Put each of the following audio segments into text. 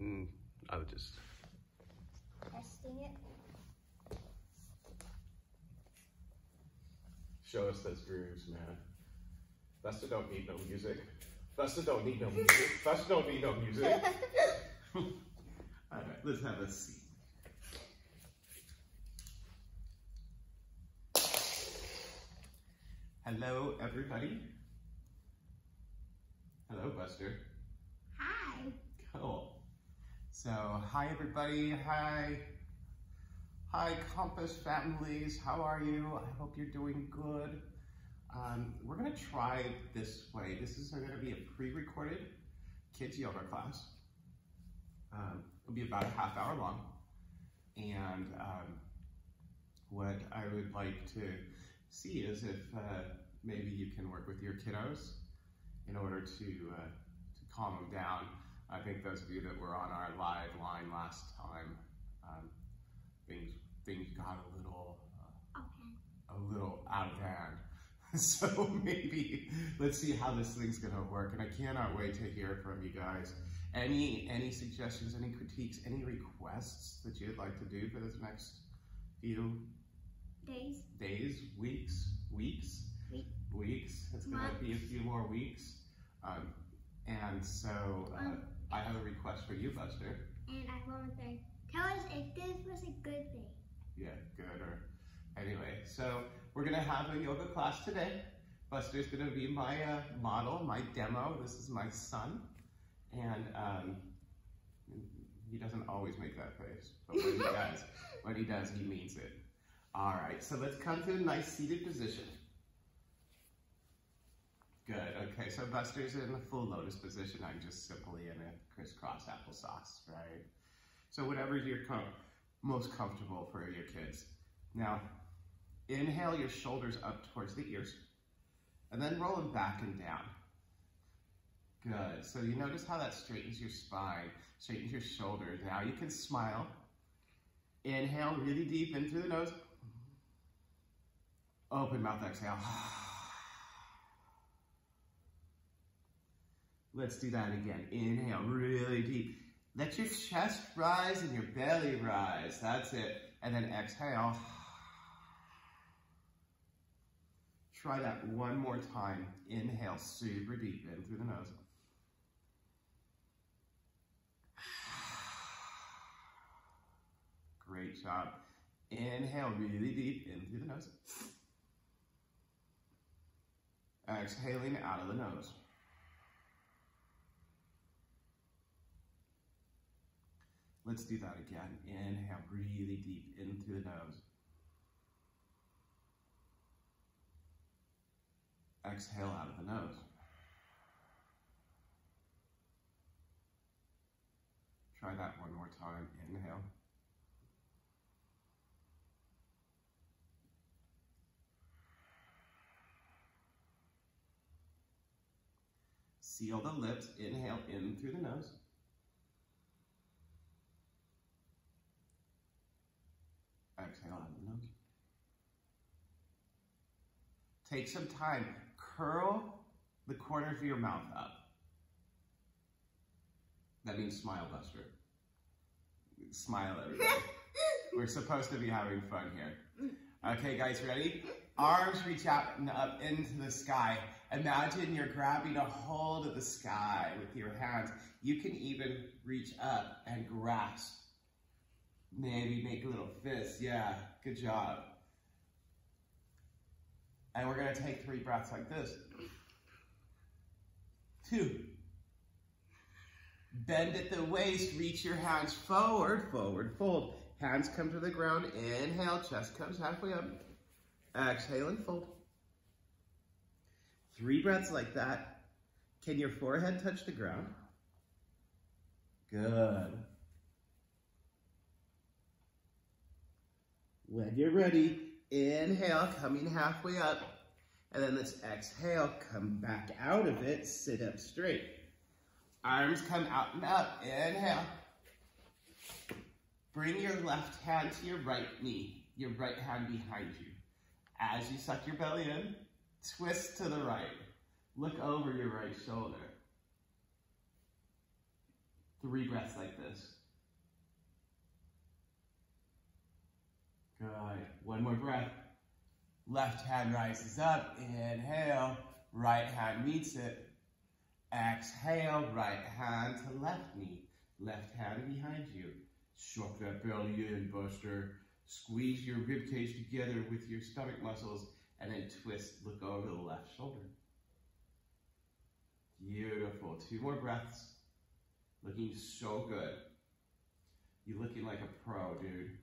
Mm, I would just. Testing it. Show us those grooves, man. Festa don't need no music. Festa don't need no music. Festa don't need no music. All right, let's have a seat. Hello, everybody. Hello, Buster. Hi. Cool. So, hi, everybody. Hi. Hi, Compass families. How are you? I hope you're doing good. Um, we're to try this way. This is to be a pre-recorded kids yoga class. Um, it'll be about a half hour long. And um, what I would like to see is if uh, maybe you can work with your kiddos in order to, uh, to calm them down. I think those of you that were on our live line last time, um, things things got a little uh, Okay. a little out of hand. So maybe let's see how this thing's gonna work. And I cannot wait to hear from you guys. Any any suggestions, any critiques, any requests that you'd like to do for this next few Days. days, weeks, weeks, Week. weeks. It's gonna be a few more weeks. Um, and so uh, Um, I have a request for you, Buster. And I want to say, tell us if this was a good thing. Yeah, good. Or anyway, so we're gonna have a yoga class today. Buster's gonna be my uh, model, my demo. This is my son, and um, he doesn't always make that face, but when he does, when he does, he means it. All right, so let's come to a nice seated position. Good. Okay, so Buster's in a full lotus position. I'm just simply in a crisscross applesauce, right? So whatever you're com- most comfortable for your kids. Now, inhale your shoulders up towards the ears, and then roll them back and down. Good. So you notice how that straightens your spine, straightens your shoulders. Now you can smile. Inhale really deep in through the nose. Open mouth, exhale. Let's do that again. Inhale really deep. Let your chest rise and your belly rise. That's it. And then exhale. Try that one more time. Inhale super deep in through the nose. Great job. Inhale really deep in through the nose. Exhaling out of the nose. Let's do that again. Inhale really deep in through the nose. Exhale out of the nose. Try that one more time. Inhale. Seal the lips. Inhale in through the nose. Exhale out of the nose. Take some time. Curl the corners of your mouth up. That means smile, Buster. Smile, everybody. We're supposed to be having fun here. Okay, guys, ready? Arms reach out and up into the sky. Imagine you're grabbing a hold of the sky with your hands. You can even reach up and grasp. Maybe make a little fist. Yeah, good job. And we're gonna take three breaths like this. Two. Bend at the waist, reach your hands forward, forward fold. Hands come to the ground, inhale, chest comes halfway up. Exhale and fold. Three breaths like that. Can your forehead touch the ground? Good. When you're ready, inhale, coming halfway up. And then let's exhale, come back out of it, sit up straight. Arms come out and up, inhale. Bring your left hand to your right knee, your right hand behind you. As you suck your belly in, twist to the right. Look over your right shoulder. Three breaths like this. Good. One more breath. Left hand rises up. Inhale. Right hand meets it. Exhale. Right hand to left knee. Left hand behind you. Suck that belly in, Buster. Squeeze your rib cage together with your stomach muscles and then twist. Look over the left shoulder. Beautiful. Two more breaths. Looking so good. You're looking like a pro, dude.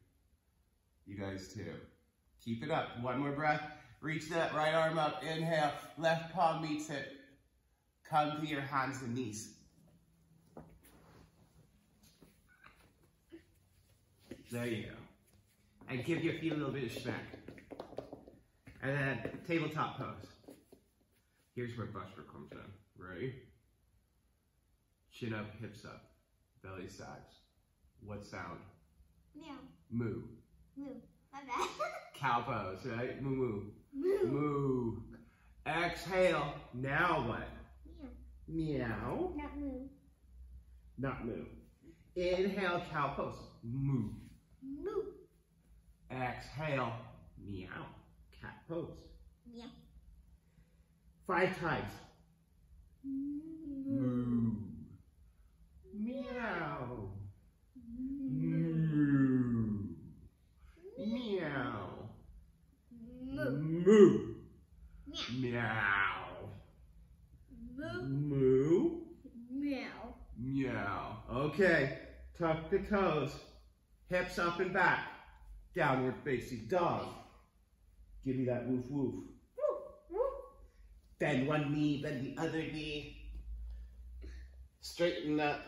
You guys too. Keep it up. One more breath. Reach that right arm up. Inhale. Left palm meets it. Come to your hands and knees. There you go. And give your feet a little bit of smack. And then tabletop pose. Here's where Buster comes in. Ready? Chin up, hips up, belly sags. What sound? Meow. Moo. Moo. My bad. Cow pose, right? Moo moo. Moo. Moo. Exhale. Now what? Meow. Meow. Not moo. Not moo. Inhale, cow pose. Moo. Moo. Exhale. Meow. Cat pose. Meow. Five times. Moo. Moo. Meow. Moo. Moo. Meow. Moo. Meow. Meow. Moo. Moo. Meow. Meow. Okay. Tuck the toes. Hips up and back. Downward facing dog. Give me that woof woof. Woo. Woo. Bend one knee, bend the other knee. Straighten up.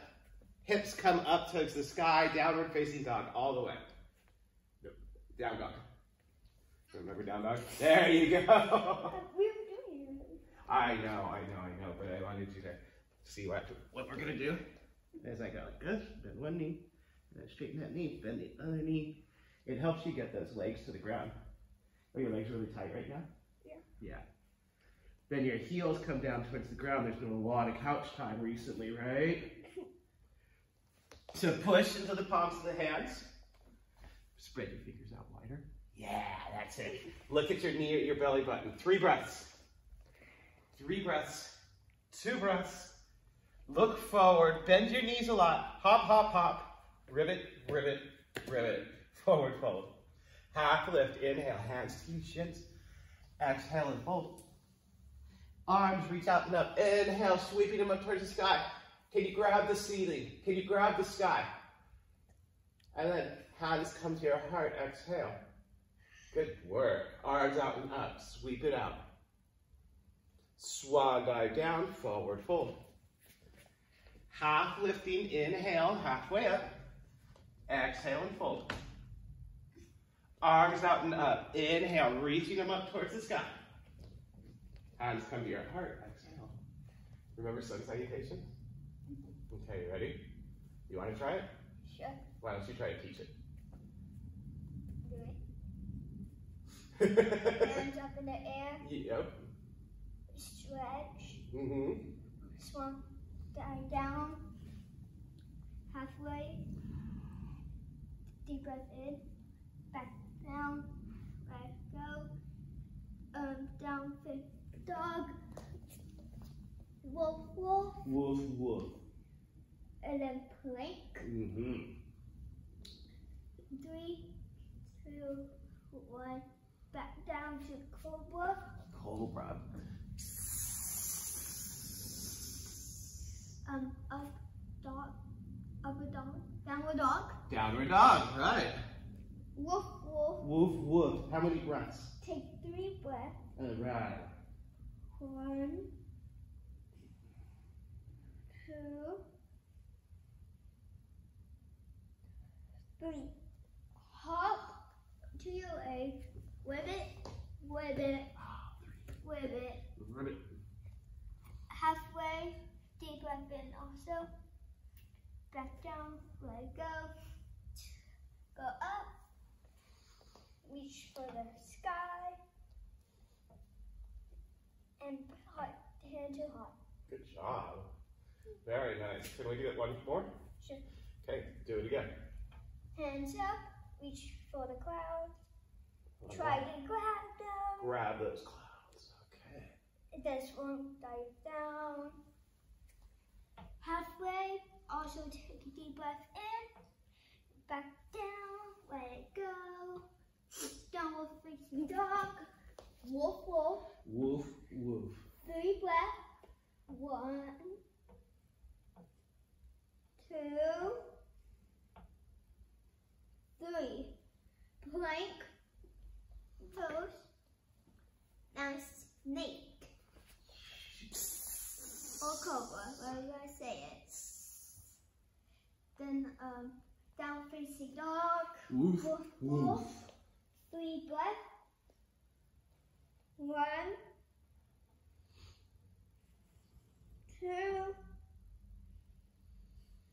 Hips come up towards the sky. Downward facing dog all the way. Down dog. Remember down dog? There you go. We were doing it. I know, I know, I know, but I wanted you to see what, what we're gonna do. As I go like this, bend one knee, and then straighten that knee, bend the other knee. It helps you get those legs to the ground. Are your legs really tight right now? Yeah. Yeah. Then your heels come down towards the ground. There's been a lot of couch time recently, right? To push into the palms of the hands. Spread your fingers out wider. Yeah, that's it. Look at your knee at your belly button. Three breaths. Three breaths. Two breaths. Look forward. Bend your knees a lot. Hop, hop, hop. Rivet, rivet, rivet. Forward fold. Half lift. Inhale. Hands to your shins. Exhale and fold. Arms reach out and up. Inhale, sweeping them up towards the sky. Can you grab the ceiling? Can you grab the sky? And then hands come to your heart. Exhale. Good work. Arms out and up. Sweep it out. Dive down. Forward fold. Half lifting. Inhale. Halfway up. Exhale and fold. Arms out and up. Inhale. Reaching them up towards the sky. Hands come to your heart. Exhale. Remember sun salutation? Okay, you ready? You want to try it? Sure. Why don't you try to teach it? Do it. Hands up in the air. yep. Stretch. Mm-hmm. Swan dive down. Halfway. Deep breath in. Back down. Let go. Um, down face dog. Wolf wolf. Woof woof. And then plank. Mm-hmm. Three, two, one. Back down to cobra. Cobra. Um, up dog. Up a dog. Downward dog. Downward dog. Right. Wolf wolf. Woof woof. How many breaths? Take three breaths. All right. One, two, three. Hop to your legs. Whip it, whip it, whip it. Ribbit. Halfway, deep breath in also. Back down, let go. Go up. Reach for the sky. And heart, hand to heart. Good job. Very nice. Can we do it one more? Okay, do it again. Hands up, reach for the clouds. Try to grab them. Grab those clouds. Okay. This one dive down. Halfway, also take a deep breath in. Back down, let it go. Downward facing dog. Wolf, wolf. Woof, woof. Three breath. One, two, three. Plank, pose, now snake. Or cobra, whatever you guys say it. Then um, down facing dog. Woof, Wolf, woof. wolf. Three breath. One, two,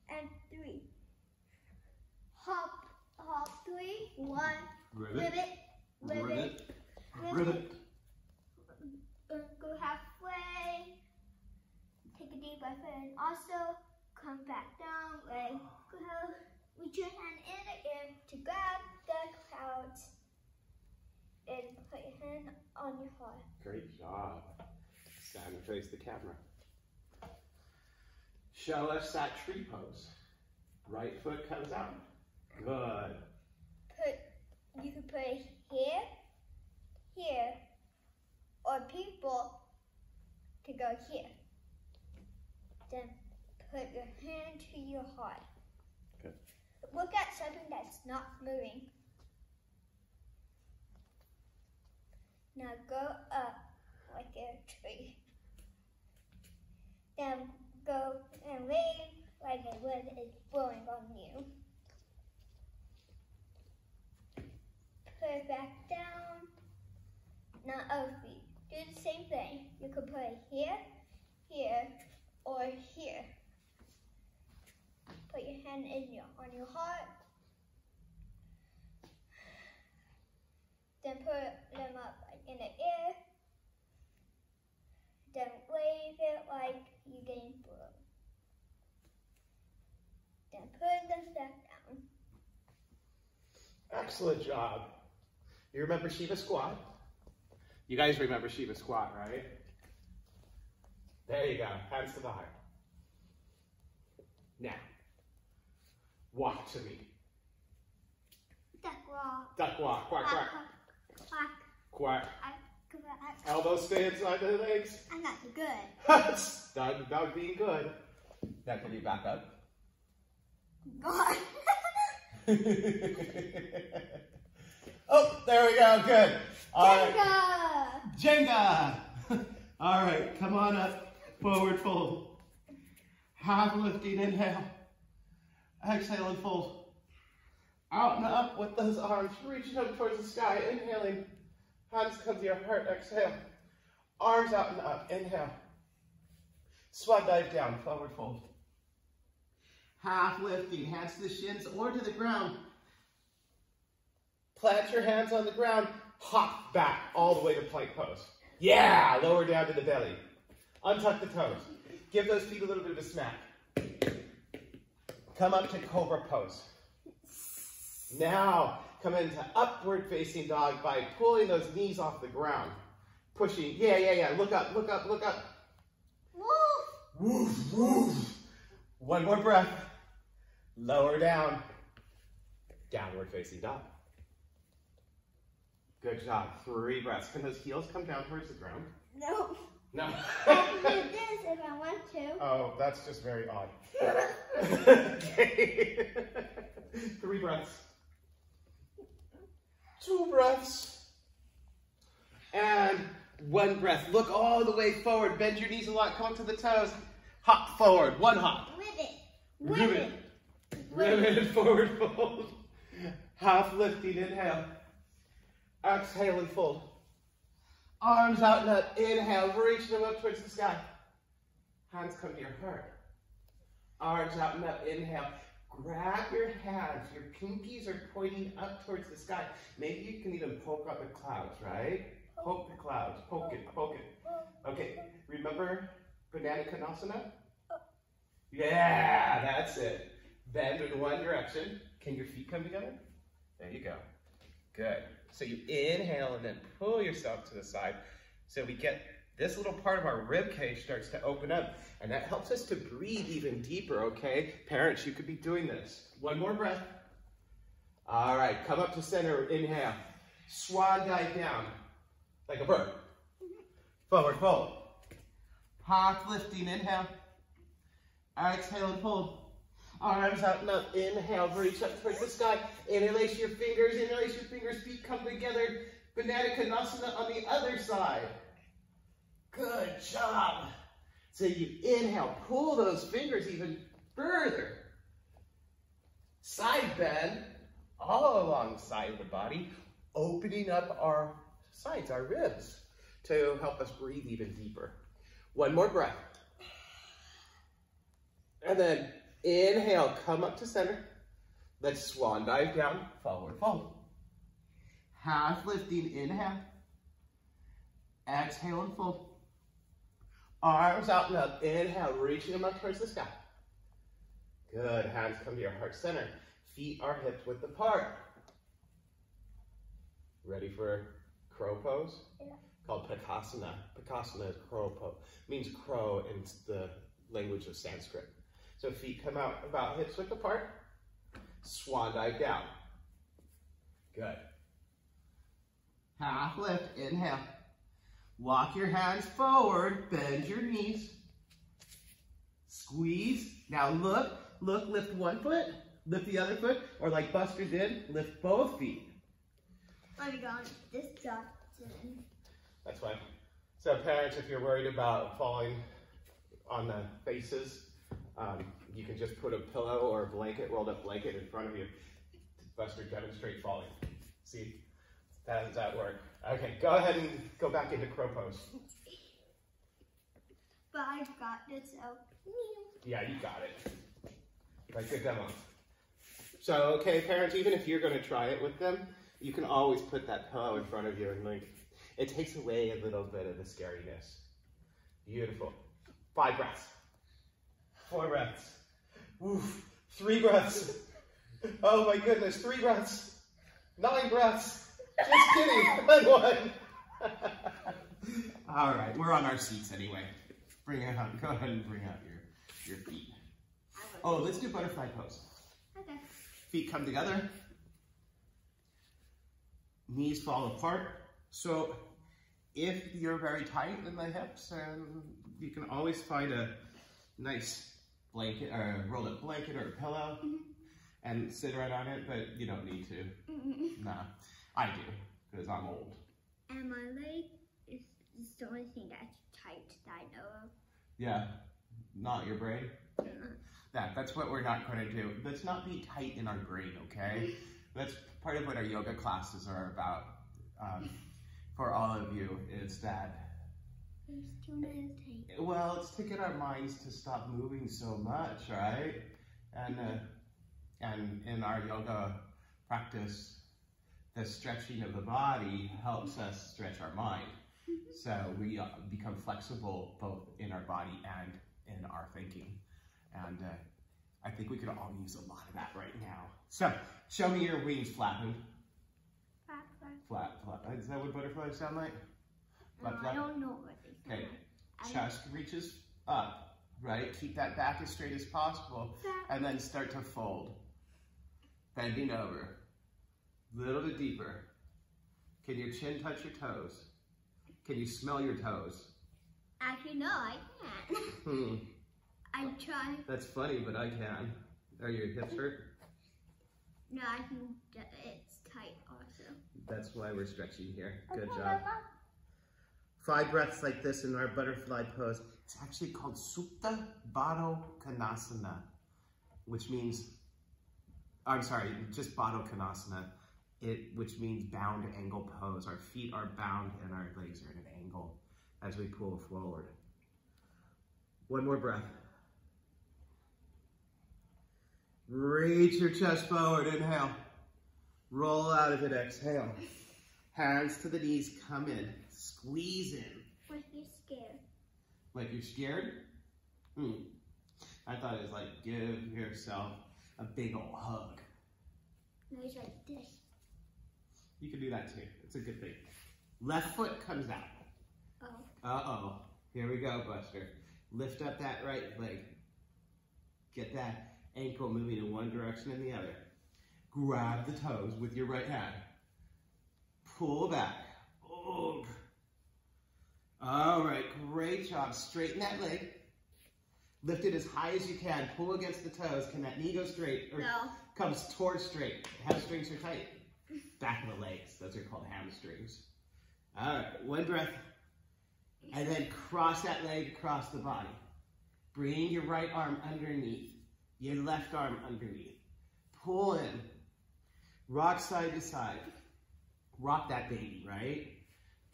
and three. Hop, hop, three. One, Ribbit. ribbit, ribbit, Ribbit. ribbit. Ribbit. Go halfway. Take a deep breath in. Also, come back down. Let go. Reach your hand in again to grab the clouds. And put your hand on your heart. Great job. Stand and face the camera. Show us that tree pose. Right foot comes out. Good. Put you can put it here, here, or people to go here. Then put your hand to your heart. Good. Look at something that's not moving. Now go up like a tree. Then go and wave like a wind is blowing on you. Put it back down. Now other feet. Do the same thing. You could put it here, here, or here. Put your hand in your on your heart. Then put them up in the air. Then wave it like you're getting blown. Then put them back down. Excellent job. You remember Shiva squat? You guys remember Shiva squat, right? There you go. Hands to the heart. Now, walk to me. Duck walk. Duck walk. Quack, quack. Quack. Quack. I, quack. Elbows stay inside the legs. I'm not good. Doug, Doug being good. Now can you back up? God. oh, there we go. Good. All right. Jenga. Jenga. All right, come on up. Forward fold. Half lifting, inhale. Exhale and fold. Out and up with those arms, reaching up towards the sky, inhaling. Hands come to your heart, exhale. Arms out and up, inhale. Swan dive down, forward fold. Half lifting, hands to the shins or to the ground. Plant your hands on the ground, hop back all the way to plank pose. Yeah, lower down to the belly. Untuck the toes. Give those feet a little bit of a smack. Come up to cobra pose. Now, come into upward facing dog by pulling those knees off the ground. Pushing, yeah, yeah, yeah. Look up, look up, look up. Woof. Woof, woof. One more breath. Lower down. Downward facing dog. Good job. Three breaths. Can those heels come down towards the ground? No. No. I can do this if I want to. oh, that's just very odd. okay. Three breaths. Two breaths. And one breath. Look all the way forward. Bend your knees a lot. Come up to the toes. Hop forward. One hop. Ribbit. Ribbit. Ribbit. Ribbit forward fold. Half lifting, inhale. Exhale and fold. Arms out and up, inhale, reach them up towards the sky. Hands come to your heart. Arms out and up, inhale. Grab your hands, your pinkies are pointing up towards the sky. Maybe you can even poke up the clouds, right? Poke the clouds, poke it, poke it. Okay, remember Banana Konasana? Yeah, that's it. Bend in one direction. Can your feet come together? There you go. Good. So you inhale and then pull yourself to the side. So we get this little part of our rib cage starts to open up and that helps us to breathe even deeper, okay? Parents, you could be doing this. One more breath. All right, come up to center, inhale. Swan dive down, like a bird. Forward fold. Half lifting, inhale. Exhale and fold. Arms out and up. Inhale, reach up towards the sky. Interlace your fingers, interlace your fingers, feet come together. Banana Konasana on the other side. Good job. So you inhale, pull those fingers even further. Side bend all along the side of the body, opening up our sides, our ribs, to help us breathe even deeper. One more breath. And then inhale, come up to center. Let's swan dive down, forward fold. Half lifting, inhale. Exhale and fold. Arms out and up. Inhale, reaching them up towards the sky. Good. Hands come to your heart center. Feet are hip width apart. Ready for crow pose? Yeah. Called Bakasana. Bakasana is crow pose. Means crow in the language of Sanskrit. So feet come out about hips width apart. Swan dive down. Good. Half lift. Inhale. Walk your hands forward, bend your knees. Squeeze. Now look, look, lift one foot, lift the other foot, or like Buster did, lift both feet. Let me go on this Johnson. That's fine. So parents, if you're worried about falling on the faces, um, you can just put a pillow or a blanket, rolled up blanket in front of you. Buster, demonstrate falling. See, how does that work? Okay, go ahead and go back into crow pose. But I've got this out. Yeah, you got it. Right, good demo. So, okay, parents, even if you're going to try it with them, you can always put that pillow in front of you and like, it takes away a little bit of the scariness. Beautiful. Five breaths. Four breaths. Oof. Three breaths. Oh my goodness, three breaths. Nine breaths. Just kidding. And one. All right, we're on our seats anyway. Bring it out. Go ahead and bring out your, your feet. Oh, let's do butterfly pose. Okay. Feet come together. Knees fall apart. So if you're very tight in the hips, and you can always find a nice blanket or a rolled up blanket or a pillow and sit right on it, but you don't need to. Nah, I do, because I'm old. And my leg is, is the only thing that's tight that I know of. Yeah, not your brain. Mm. That that's what we're not going to do. Let's not be tight in our brain, okay? That's part of what our yoga classes are about. Um, for all of you, is that There's too many things. well, it's to get our minds to stop moving so much, right? And uh, and in our yoga practice, the stretching of the body helps us stretch our mind. So we uh, become flexible both in our body and in our thinking. And uh, I think we could all use a lot of that right now. So show me your wings flapping. Flap, flap. Flat, flat. Is that what butterflies sound like? No, Flap, I don't know what they sound Okay. like. Chest reaches up, right? Keep that back as straight as possible. And then start to fold. Bending over. Little bit deeper. Can your chin touch your toes? Can you smell your toes? Actually, no, I can't. Hmm, I'm trying. that's funny, but I can. Are your hips hurt? No, I can. It's tight also. That's why we're stretching here. Good Okay, job. Five breaths like this in our butterfly pose. It's actually called Supta Baddha Konasana, which means, I'm sorry, just Baddha Konasana, it, which means bound angle pose. Our feet are bound and our legs are at an angle as we pull forward. One more breath. Reach your chest forward, inhale. Roll out of it, exhale. Hands to the knees, come in. Squeeze. What if you're scared? Like you're scared? Hmm. I thought it was like give yourself a big old hug. No, he's like this. You can do that too. It's a good thing. Left foot comes out. Oh. Uh-oh. Here we go, Buster. Lift up that right leg. Get that ankle moving in one direction and the other. Grab the toes with your right hand. Pull back. Oh. All right, great job. Straighten that leg. Lift it as high as you can. Pull against the toes. Can that knee go straight? Or No. comes towards straight. Hamstrings are tight. Back of the legs. Those are called hamstrings. All right, one breath. And then cross that leg across the body. Bring your right arm underneath. Your left arm underneath. Pull in. Rock side to side. Rock that baby, right?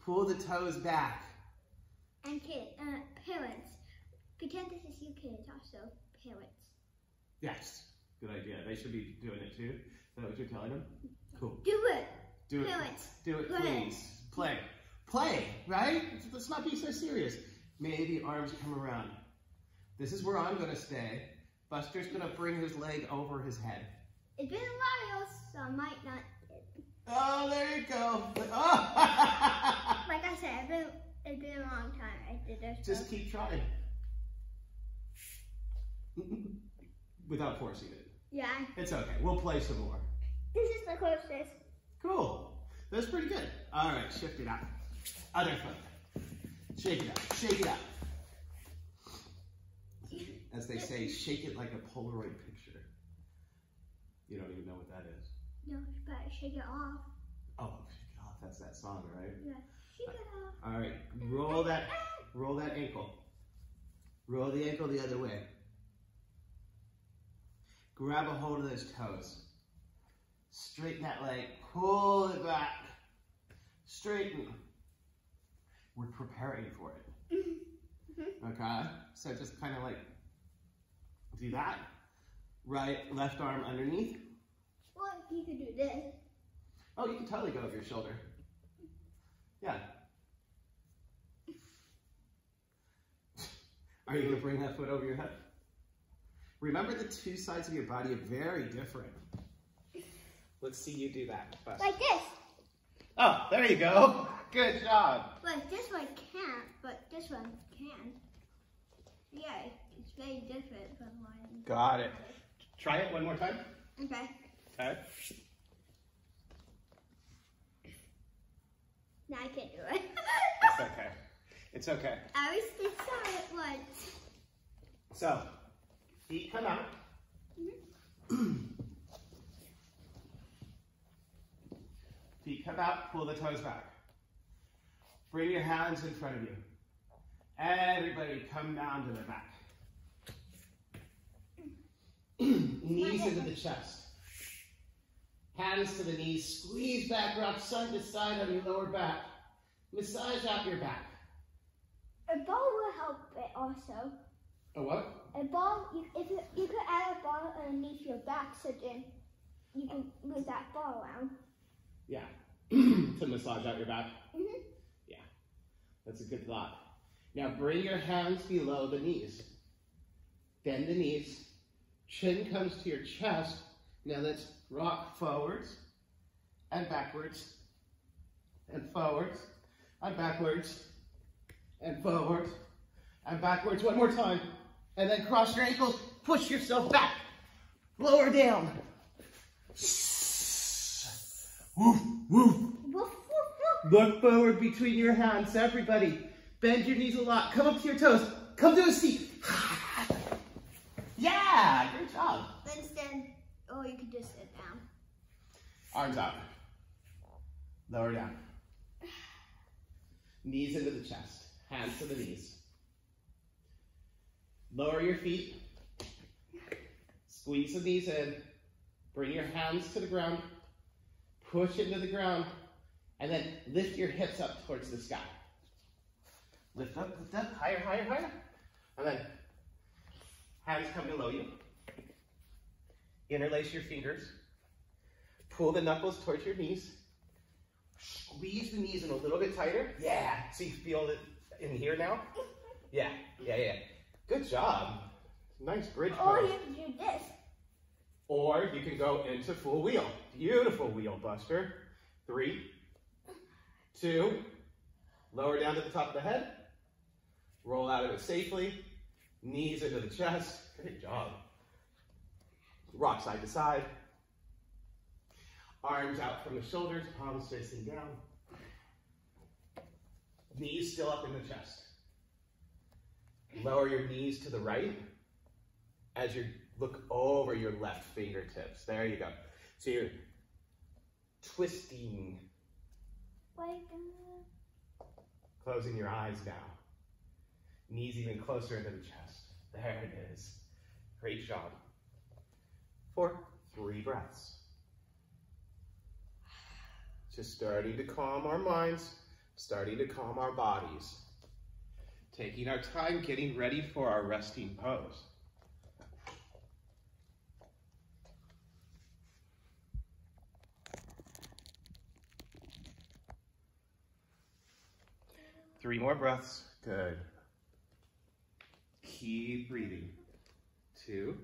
Pull the toes back. And kid, uh, parents. Pretend this is you kids also. Parents. Yes, good idea. They should be doing it too. Is that what you're telling them? Cool. Do it. Do it. Parents. Do it, Play. please. Play. Play, right? Let's not be so serious. Maybe arms come around. This is where I'm gonna stay. Buster's gonna bring his leg over his head. It's been a while, so I might not. Oh, there you go. Oh. Like I said, it's been, it's been a long time I did this. Just keep trying. Without forcing it. Yeah. It's okay. We'll play some more. This is the closest. Cool. That's pretty good. All right, shift it out. Other foot. Shake it out. Shake it out. As they say, shake it like a Polaroid picture. You don't even know what that is. No, better shake it off. Oh, shake it off. That's that song, right? Yeah. Shake it off. All right, roll that, roll that ankle. Roll the ankle the other way. Grab a hold of those toes. Straighten that leg. Pull it back. Straighten. We're preparing for it. Mm-hmm. Mm-hmm. Okay? So just kind of like do that. Right, left arm underneath. Well, you could do this. Oh, you can totally go over your shoulder. Yeah. Are you going to bring that foot over your head? Remember the two sides of your body are very different. Let's see you do that. Bust. Like this. Oh, there you go. Good job. Like this one can't, but this one can. Yeah, it's very different from mine. Got it. Try it one more time. Okay. Okay. Now I can't do it. It's okay. It's okay. I always did saw it once. So, feet come out. feet mm-hmm. come out, pull the toes back. Bring your hands in front of you. Everybody come down to the back. knees into the chest. Hands to the knees. Squeeze back, rock side to side on your lower back. Massage out your back. A ball will help it also. A what? A ball, you, if you, you could add a ball underneath your back, so then you can move that ball around. Yeah. to massage out your back. Mhm. Yeah. That's a good thought. Now bring your hands below the knees. Bend the knees. Chin comes to your chest. Now let's rock forwards and backwards and forwards and backwards and forwards and backwards. One more time. And then cross your ankles. Push yourself back. Lower down. Woof, woof. Look forward between your hands, everybody. Bend your knees a lot. Come up to your toes. Come to a seat. yeah, great job. Stand, or you could just sit down. Arms out. Lower down. Knees into the chest. Hands to the knees. Lower your feet. Squeeze the knees in. Bring your hands to the ground. Push into the ground. And then lift your hips up towards the sky. Lift up, lift up, higher, higher, higher. And then hands come below you. Interlace your fingers. Pull the knuckles towards your knees. Squeeze the knees in a little bit tighter. Yeah. So you feel it in here now? Yeah, yeah, yeah. Good job. Nice bridge Or pose. you could do this. Or you can go into full wheel. Beautiful wheel buster. Three, two, lower down to the top of the head. Roll out of it safely. Knees into the chest. Great job. Rock side to side. Arms out from the shoulders, palms facing down. Knees still up in the chest. Lower your knees to the right as you look over your left fingertips. There you go. So you're twisting, uh, closing your eyes now. Knees even closer into the chest. There it is. Great job. For three breaths. Just starting to calm our minds, starting to calm our bodies. Taking our time getting ready for our resting pose. Three more breaths. Good. Keep breathing. Two.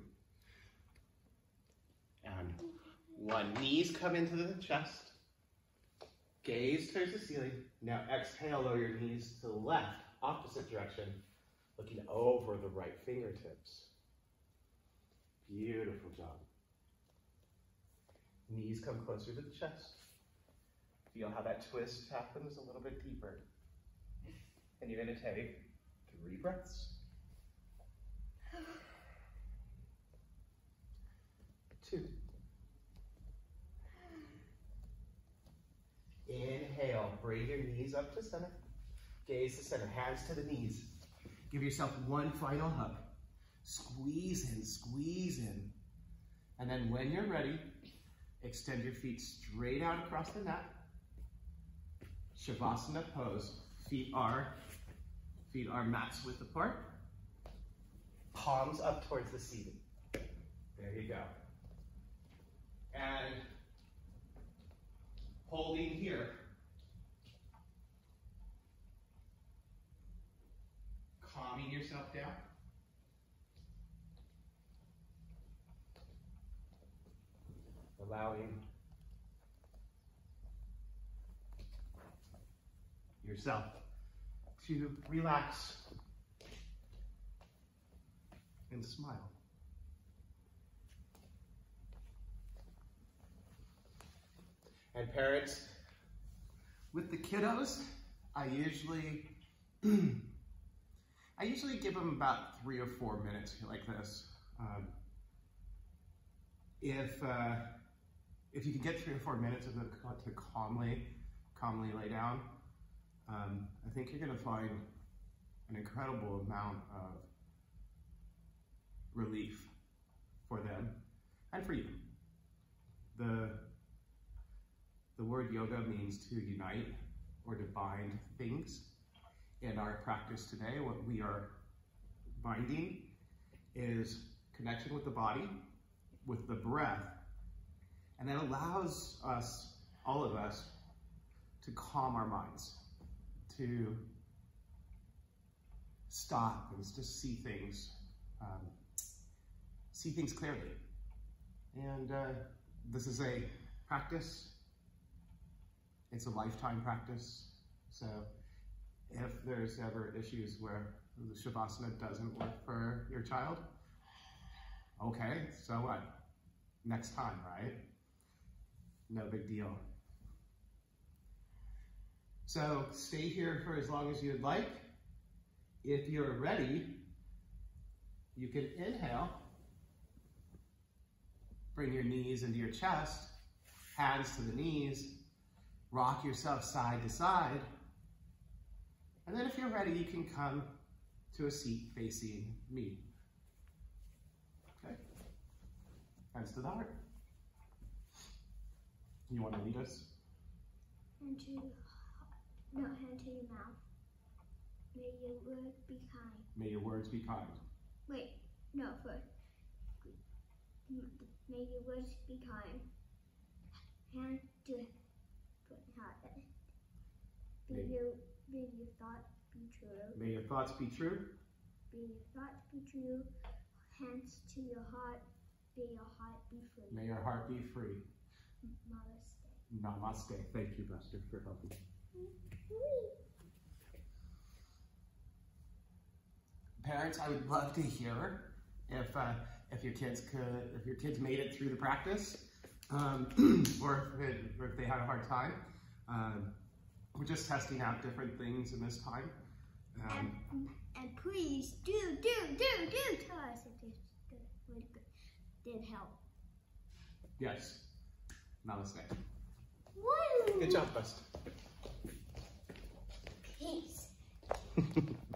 One. Knees come into the chest. Gaze towards the ceiling. Now exhale, lower your knees to the left, opposite direction, looking over the right fingertips. Beautiful job. Knees come closer to the chest. Feel how that twist happens a little bit deeper. And you're going to take three breaths. Two. Inhale, bring your knees up to center. Gaze to center, hands to the knees. Give yourself one final hug. Squeeze in, squeeze in. And then when you're ready, extend your feet straight out across the mat. Shavasana pose. Feet are Feet are mats width apart. Palms up towards the ceiling. There you go. And holding here. Calming yourself down. Allowing yourself to relax and smile. And parents, with the kiddos, I usually I usually give them about three or four minutes like this. Um, if uh, if you can get three or four minutes of them to calmly calmly lay down, um, I think you're going to find an incredible amount of relief for them and for you. The, the word yoga means to unite or to bind things. In our practice today, what we are binding is connection with the body, with the breath, and that allows us, all of us, to calm our minds to stop and just see things, um, see things clearly. And uh, this is a practice. It's a lifetime practice. So if there's ever issues where the Shavasana doesn't work for your child, okay, so what? Next time, right? No big deal. So stay here for as long as you'd like. If you're ready, you can inhale. Bring your knees into your chest, hands to the knees. Rock yourself side to side. And then if you're ready, you can come to a seat facing me. Okay? Hands to the heart. You want to lead us? Into no, hand to your mouth. May your words be kind. May your words be kind. Wait, no, first. May your words be kind. Hand to heart. May your, may your thoughts be true. May your thoughts be true. May your thoughts be true. Hands to your heart. May your heart be free. May your heart be free. Namaste. Namaste. Thank you, Buster, for helping. Parents, I would love to hear if uh, if your kids could if your kids made it through the practice, um, or, if it, or if they had a hard time. Um, we're just testing out different things in this time. Um, And, and please do, do, do, do tell us if this good, really good, did help. yes. Namaste. Woo! Good job, Buster. Peace.